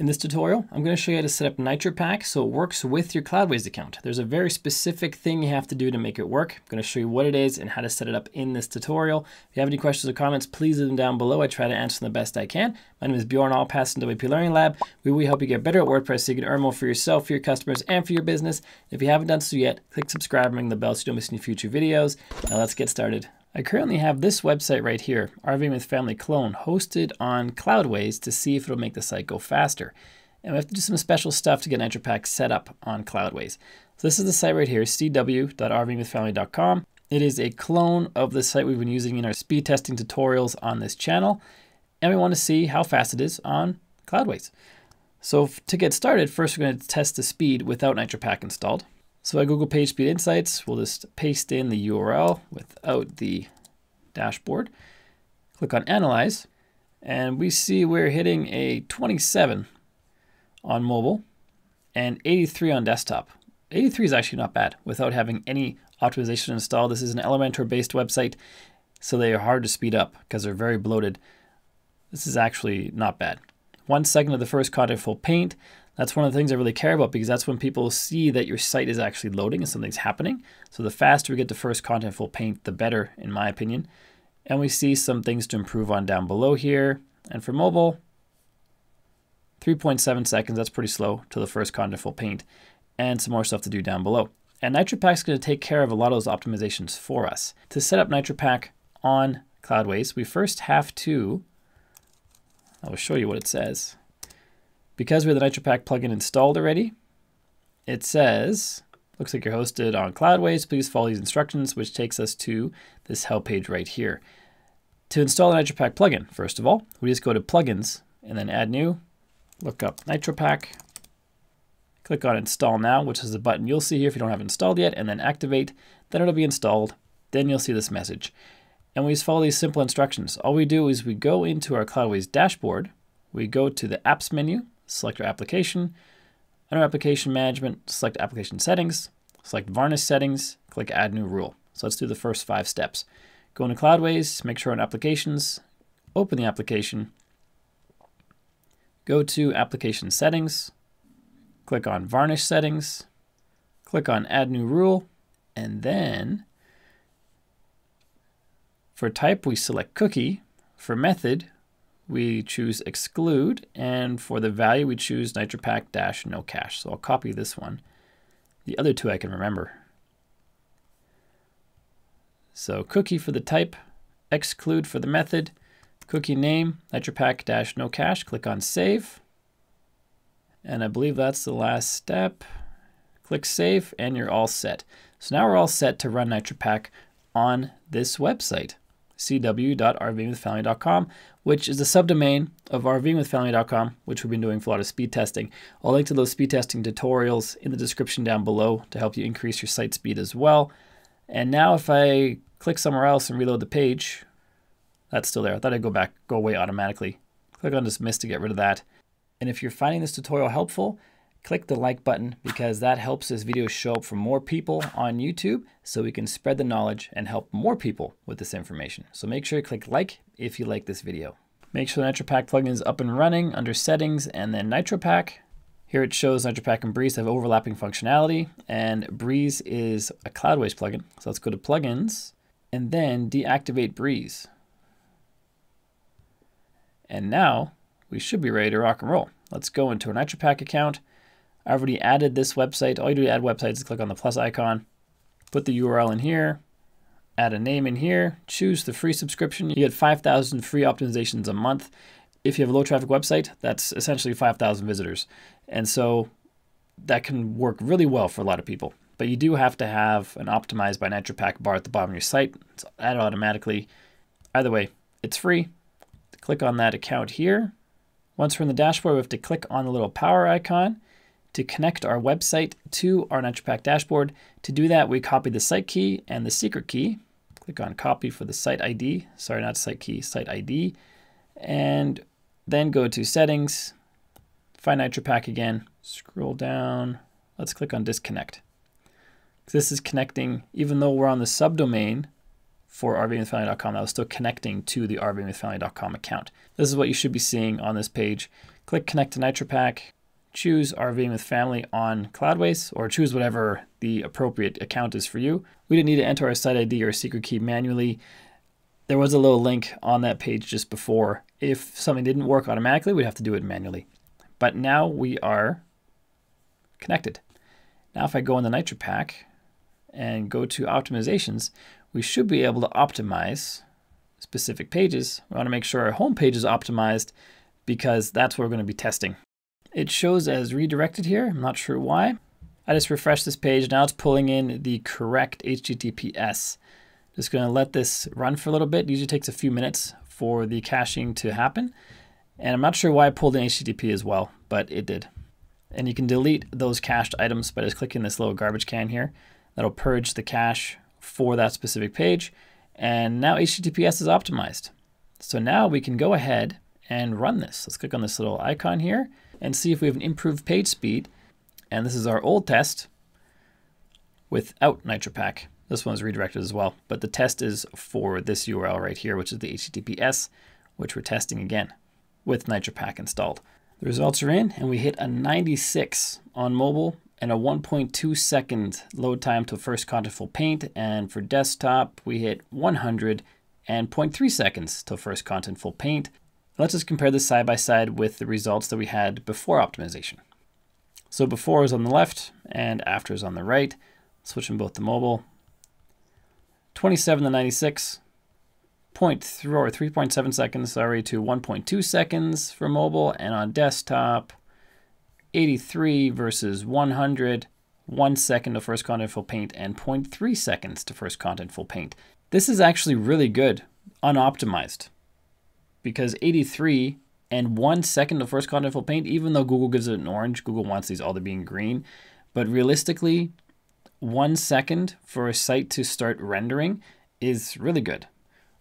In this tutorial, I'm going to show you how to set up NitroPack so it works with your Cloudways account. There's a very specific thing you have to do to make it work. I'm going to show you what it is and how to set it up in this tutorial. If you have any questions or comments, please leave them down below. I try to answer them the best I can. My name is Bjorn Allpass from WP Learning Lab. We will help you get better at WordPress so you can earn more for yourself, for your customers, and for your business. If you haven't done so yet, click subscribe and ring the bell so you don't miss any future videos. Now let's get started. I currently have this website right here, RVing with Family Clone, hosted on Cloudways to see if it'll make the site go faster. And we have to do some special stuff to get NitroPack set up on Cloudways. So this is the site right here, cw.rvingwithfamily.com. It is a clone of the site we've been using in our speed testing tutorials on this channel. And we want to see how fast it is on Cloudways. So to get started, first we're going to test the speed without NitroPack installed. So at Google PageSpeed Insights, we'll just paste in the URL without the dashboard. Click on Analyze, and we see we're hitting a 27 on mobile and 83 on desktop. 83 is actually not bad without having any optimization installed. This is an Elementor-based website, so they are hard to speed up because they're very bloated. This is actually not bad. One second of the first contentful paint, that's one of the things I really care about because that's when people see that your site is actually loading and something's happening. So the faster we get to first contentful paint, the better, in my opinion. And we see some things to improve on down below here. And for mobile, 3.7 seconds, that's pretty slow to the first contentful paint, and some more stuff to do down below. And NitroPack is going to take care of a lot of those optimizations for us. To set up NitroPack on Cloudways, we first have to, I will show you what it says. Because we have the NitroPack plugin installed already, it says, looks like you're hosted on Cloudways, please follow these instructions, which takes us to this help page right here. To install the NitroPack plugin, first of all, we just go to Plugins and then Add New, look up NitroPack, click on Install Now, which is the button you'll see here if you don't have it installed yet, and then Activate, then it'll be installed, then you'll see this message. And we just follow these simple instructions. All we do is we go into our Cloudways dashboard, we go to the Apps menu, select your application. Under Application Management, select Application Settings, select Varnish Settings, click Add New Rule. So let's do the first five steps. Go into Cloudways, make sure on Applications, open the application, go to Application Settings, click on Varnish Settings, click on Add New Rule, and then for type, we select cookie. For method, we choose exclude, and for the value, we choose NitroPack dash no cache. So I'll copy this one. The other two I can remember. So cookie for the type, exclude for the method, cookie name, NitroPack dash no cache. Click on save. And I believe that's the last step. Click save, and you're all set. So now we're all set to run NitroPack on this website cw.rvingwithfamily.com, which is the subdomain of rvingwithfamily.com, which we've been doing for a lot of speed testing. I'll link to those speed testing tutorials in the description down below to help you increase your site speed as well. And now if I click somewhere else and reload the page, that's still there. I thought I'd go back, go away automatically. Click on dismiss to get rid of that. And if you're finding this tutorial helpful, click the like button because that helps this video show up for more people on YouTube so we can spread the knowledge and help more people with this information. So make sure you click like if you like this video. Make sure the NitroPack plugin is up and running under settings and then NitroPack. Here it shows NitroPack and Breeze have overlapping functionality and Breeze is a Cloudways plugin. So let's go to plugins and then deactivate Breeze. And now we should be ready to rock and roll. Let's go into our NitroPack account I already added this website. All you do to add websites is click on the plus icon, put the URL in here, add a name in here, choose the free subscription. You get 5,000 free optimizations a month. If you have a low traffic website, that's essentially 5,000 visitors. And so that can work really well for a lot of people. But you do have to have an optimized by NitroPack bar at the bottom of your site. It's added automatically. Either way, it's free. Click on that account here. Once we're in the dashboard, we have to click on the little power icon to connect our website to our NitroPack dashboard. To do that, we copy the site key and the secret key. Click on copy for the site ID. Sorry, not site key, site ID. And then go to settings, find NitroPack again, scroll down. Let's click on disconnect. This is connecting, even though we're on the subdomain for rvingwithfamily.com, that was still connecting to the rvingwithfamily.com account. This is what you should be seeing on this page Click Connect to NitroPack, choose RVing with Family on Cloudways, or choose whatever the appropriate account is for you. We didn't need to enter our site ID or secret key manually. There was a little link on that page just before. If something didn't work automatically, we'd have to do it manually. But now we are connected. Now if I go in the NitroPack and go to optimizations, we should be able to optimize specific pages. We want to make sure our home page is optimized because that's what we're going to be testing. It shows as redirected here. I'm not sure why. I just refreshed this page. Now it's pulling in the correct HTTPS. Just going to let this run for a little bit. It usually takes a few minutes for the caching to happen. And I'm not sure why I pulled in HTTP as well, but it did. And you can delete those cached items by just clicking this little garbage can here. That'll purge the cache for that specific page. And now HTTPS is optimized. So now we can go ahead and run this. Let's click on this little icon here and see if we have an improved page speed. And this is our old test without NitroPack. This one's redirected as well, but the test is for this URL right here, which is the HTTPS, which we're testing again with NitroPack installed. The results are in and we hit a 96 on mobile and a 1.2 second load time to first contentful paint. And for desktop, we hit 100 and 0.3 seconds to first contentful paint. Let's just compare this side by side with the results that we had before optimization. So before is on the left and after is on the right. Switching both to mobile. 27 to 96, 0.3 or 3.7 seconds, sorry, to 1.2 seconds for mobile, and on desktop, 83 versus 100, 1 second to first contentful paint, and 0.3 seconds to first contentful paint. This is actually really good, unoptimized, because 83 and 1 second to first contentful paint, even though Google gives it an orange, Google wants these all to be in green, but realistically, 1 second for a site to start rendering is really good.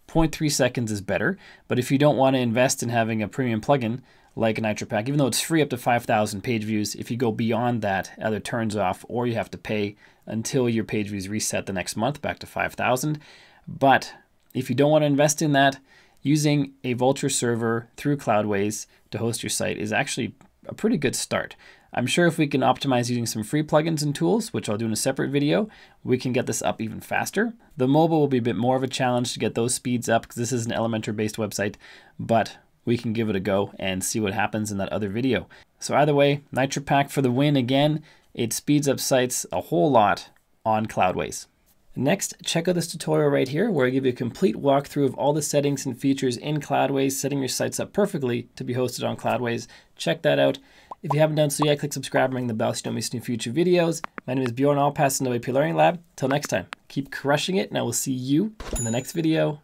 0.3 seconds is better, but if you don't want to invest in having a premium plugin like NitroPack, even though it's free up to 5,000 page views, if you go beyond that, either turns off or you have to pay until your page views reset the next month back to 5,000. But if you don't want to invest in that, using a Vultr server through Cloudways to host your site is actually a pretty good start. I'm sure if we can optimize using some free plugins and tools, which I'll do in a separate video, we can get this up even faster. The mobile will be a bit more of a challenge to get those speeds up because this is an Elementor based website, but we can give it a go and see what happens in that other video. So either way, NitroPack for the win again. It speeds up sites a whole lot on Cloudways. Next, check out this tutorial right here where I give you a complete walkthrough of all the settings and features in Cloudways, setting your sites up perfectly to be hosted on Cloudways. Check that out. If you haven't done so yet, click subscribe and ring the bell so you don't miss any future videos. My name is Bjorn Allpass in the WP Learning Lab. Till next time, keep crushing it and I will see you in the next video.